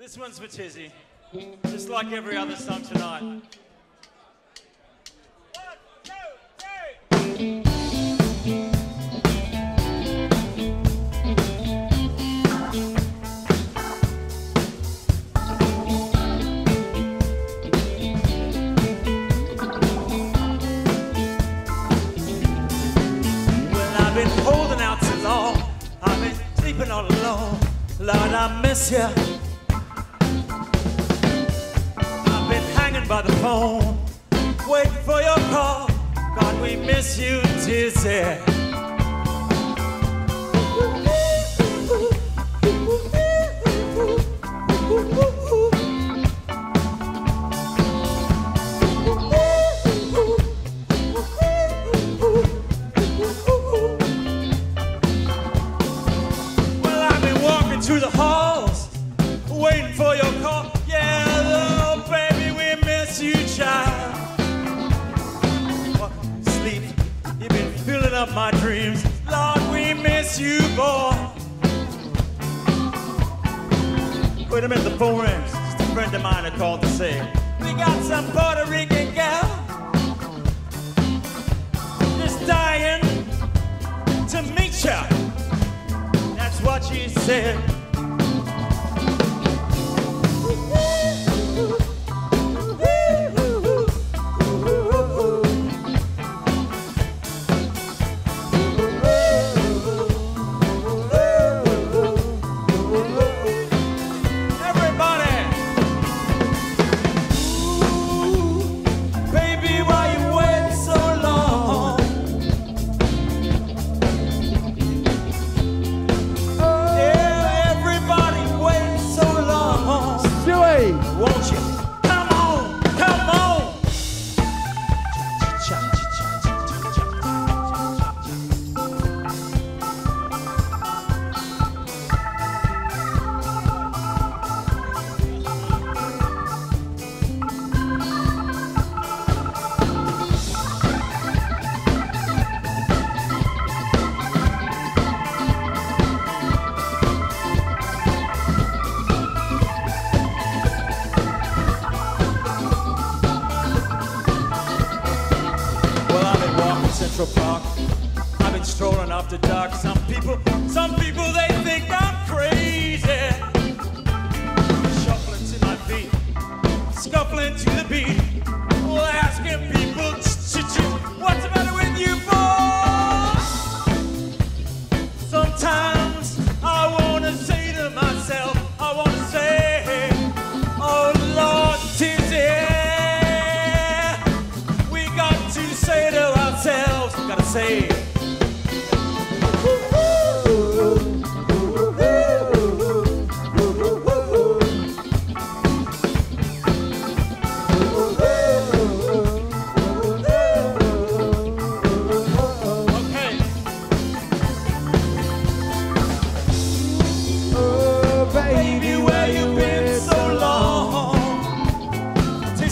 This one's for Tizzy. Just like every other song tonight. Well, I've been holding out so long. I've been sleeping all alone. Lord, I miss you. By the phone, waiting for your call. God, we miss you, Tizzy. Well, I've been walking through the halls, waiting for your call. Up my dreams. Lord, we miss you, boy. Wait a minute, the phone rings. Just a friend of mine had called to say, we got some Puerto Rican gal. Just dying to meet ya. That's what she said. Won't you? Central Park. I've been strolling after dark. Some people, some people, they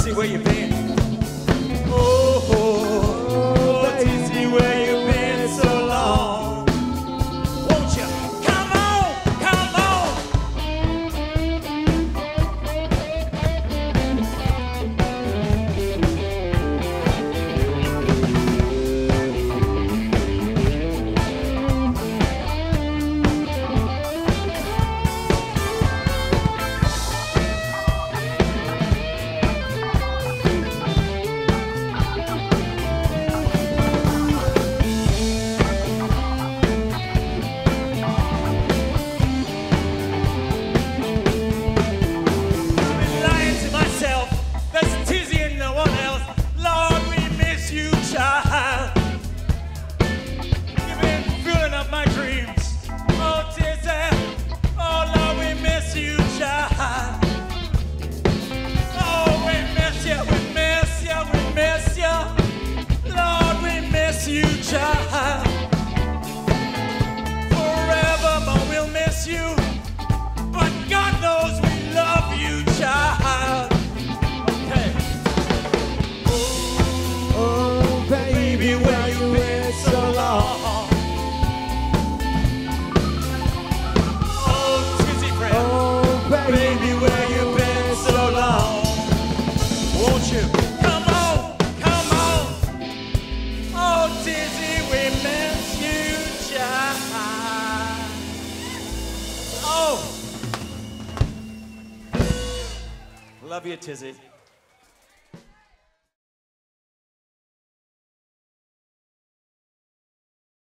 see where you've been. Love you, Tizzy.